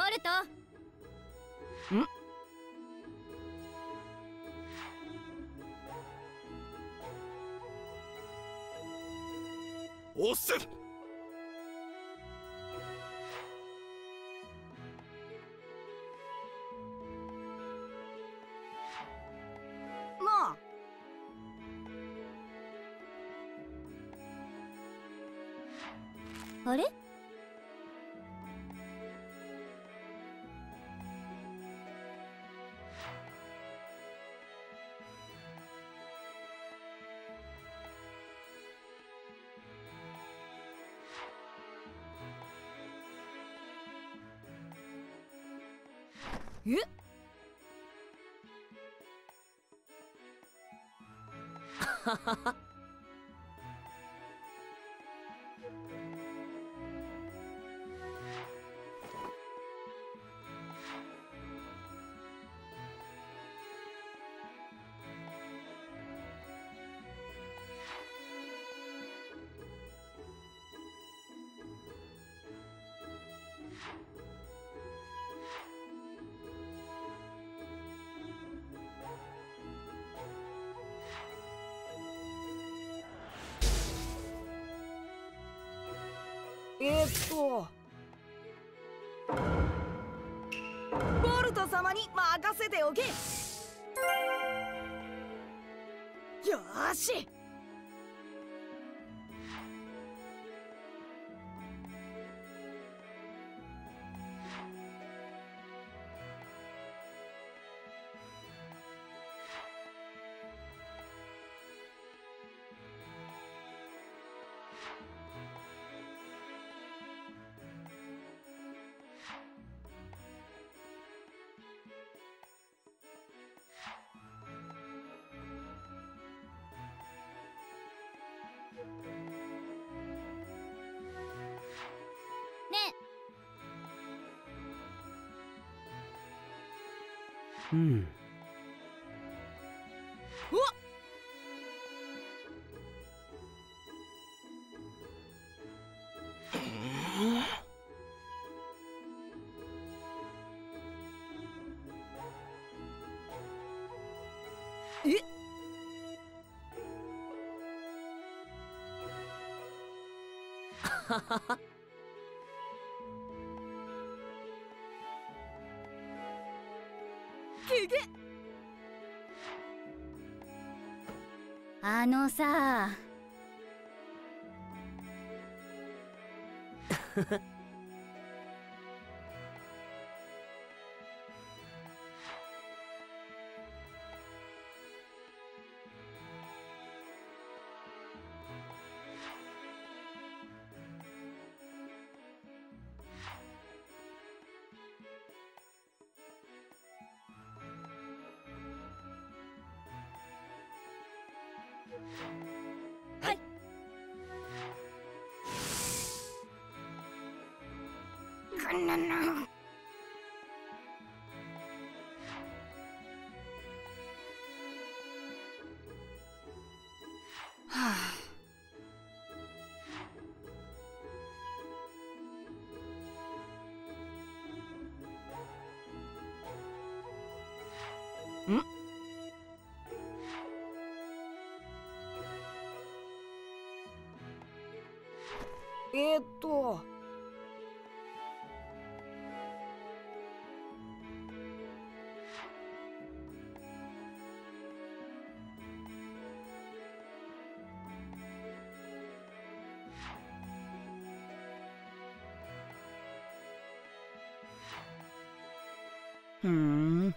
ボルト。え えーっと。ボルト様に任せておけ。よし。うん。うわ。え？さ。no, no. mm ふ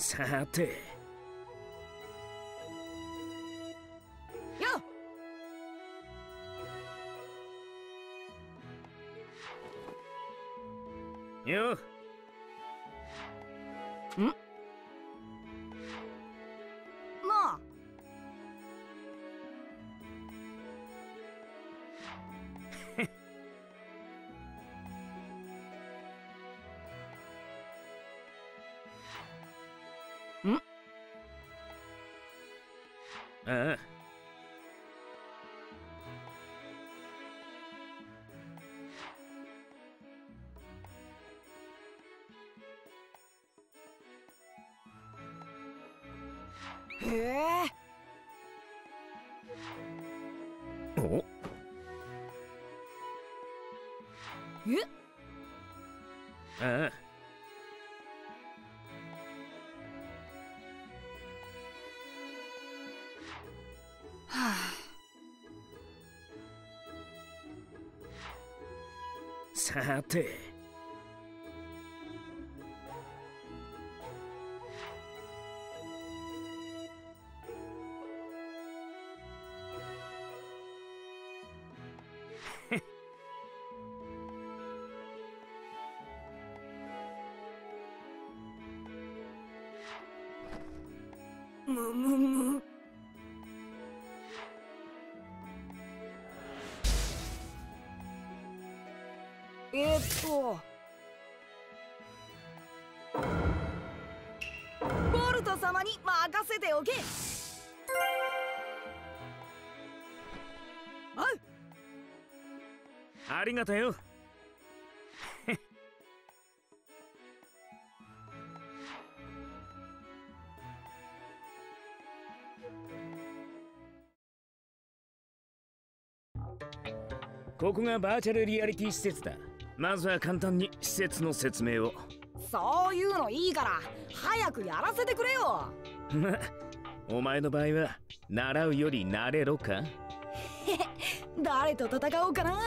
さて。よよなへえ。おえ。ああはあ。さて。りがとよ。ここがバーチャルリアリティ施設だ。まずは簡単に施設の説明を。そういうのいいから早くやらせてくれよ。ま お前の場合は習うより慣れろか？誰と戦おうかな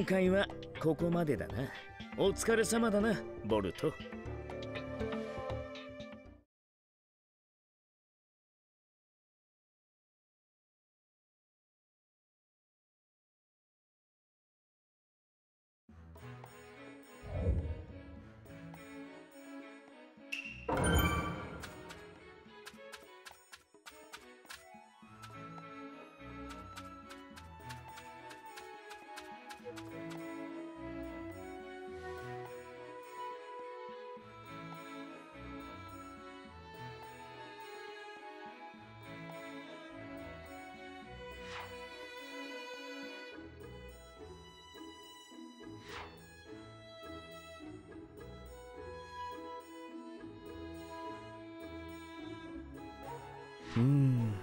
今回はここまでだな。お疲れ様だなボルト。うん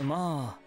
まあ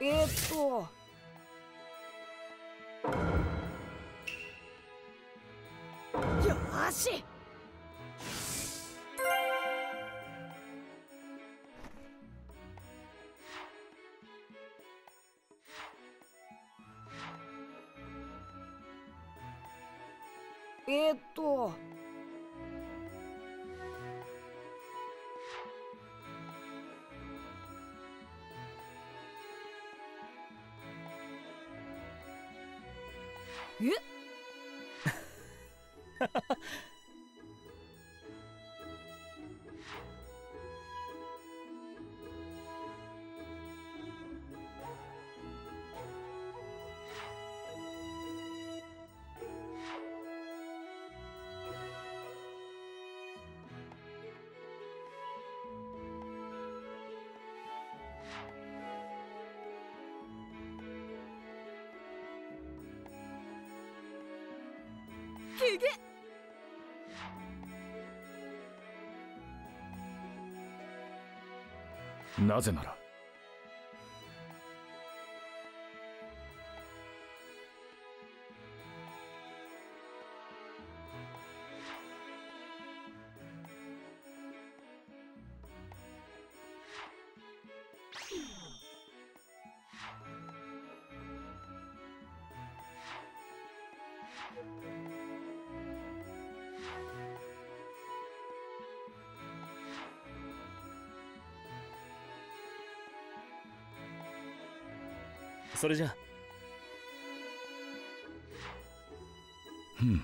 えー、っと。よし。えー、っと。えけ なぜならそれじゃ。ふん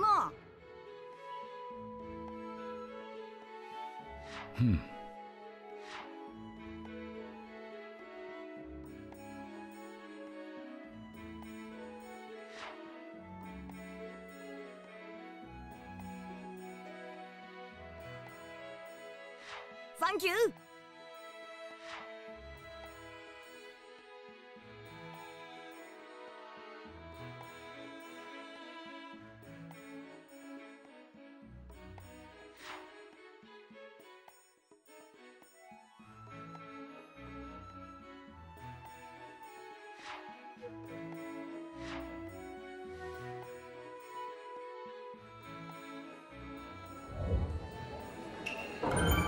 なあふ ăn chứ? you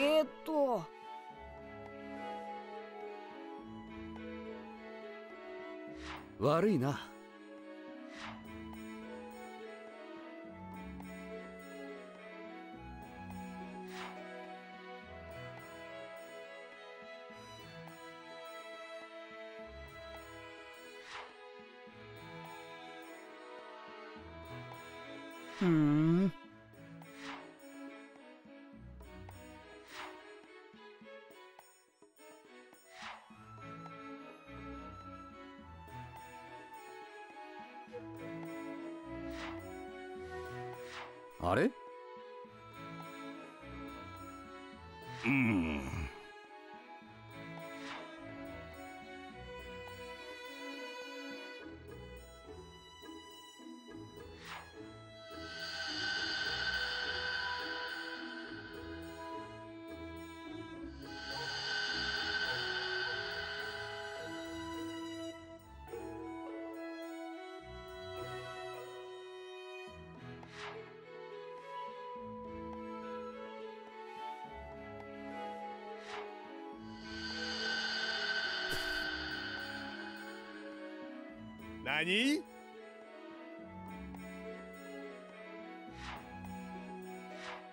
えー、っと。悪いな。何？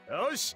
よし。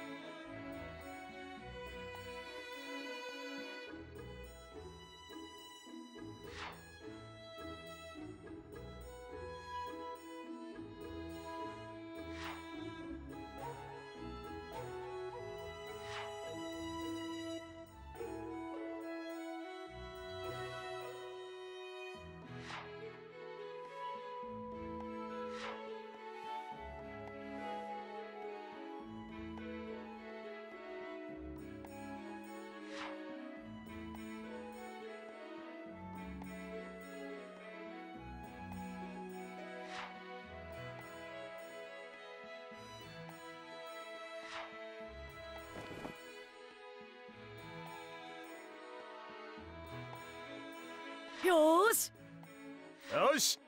よーし。よし。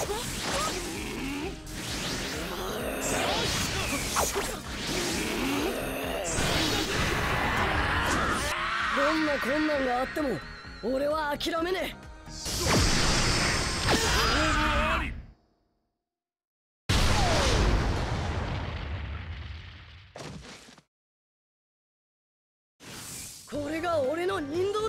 どんな困難があっても俺は諦めねえ。これが俺の人道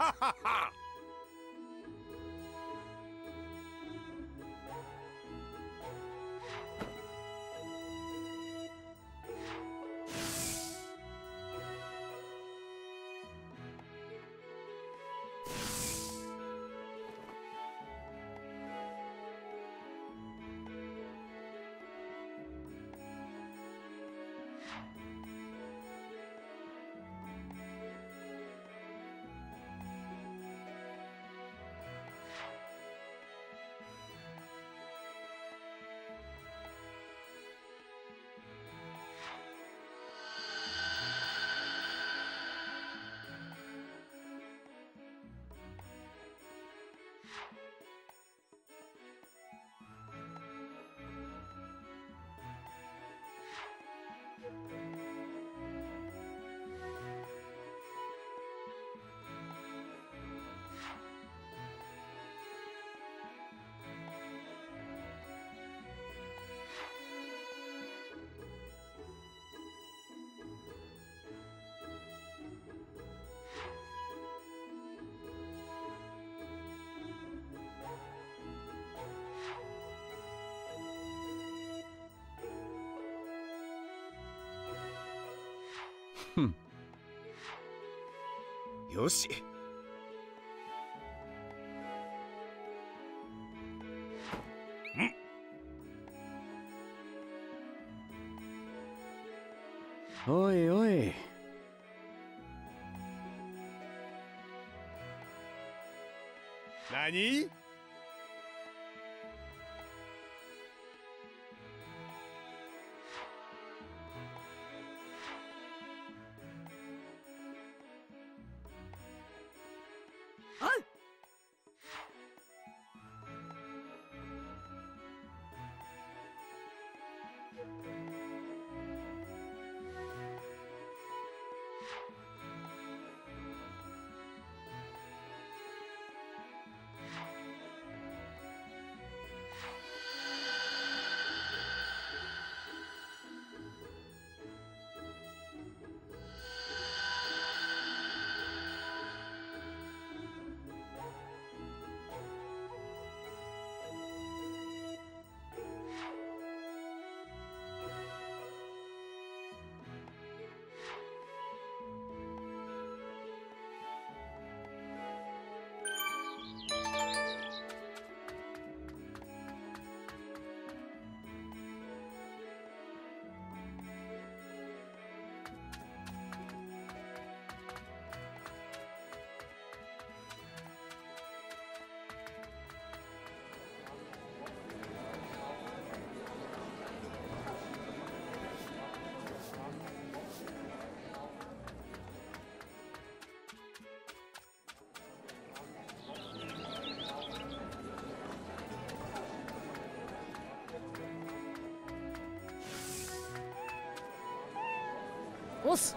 だ よし。おいおい。何？はい。す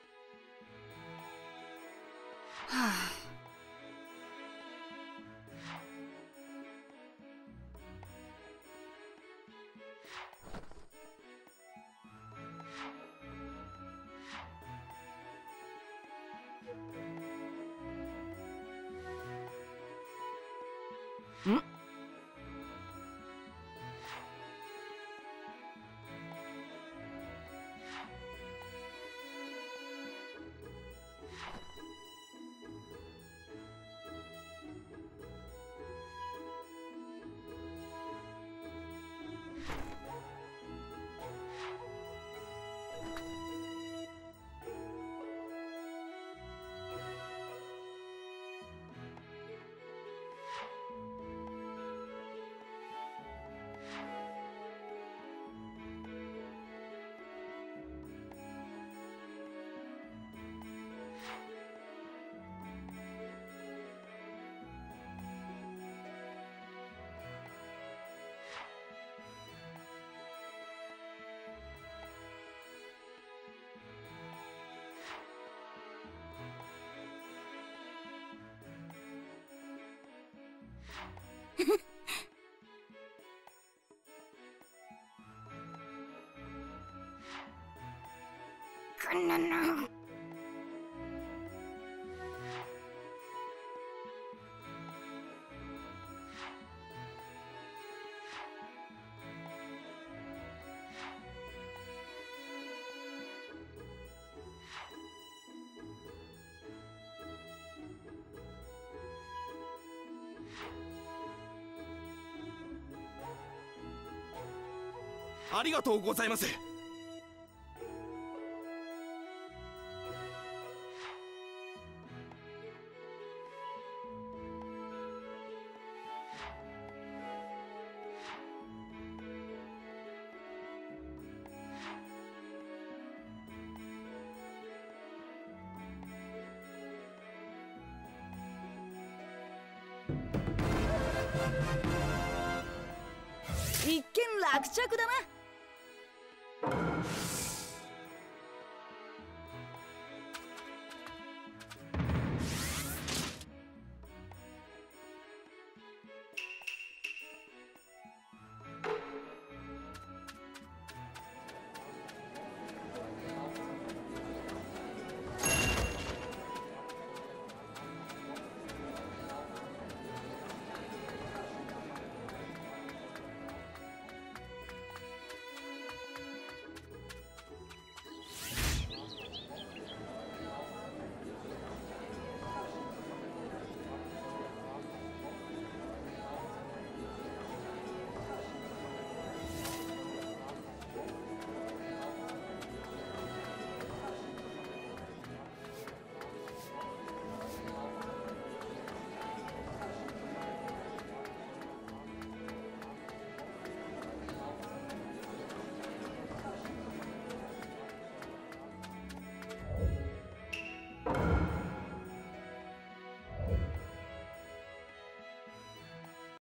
ありがとうございます。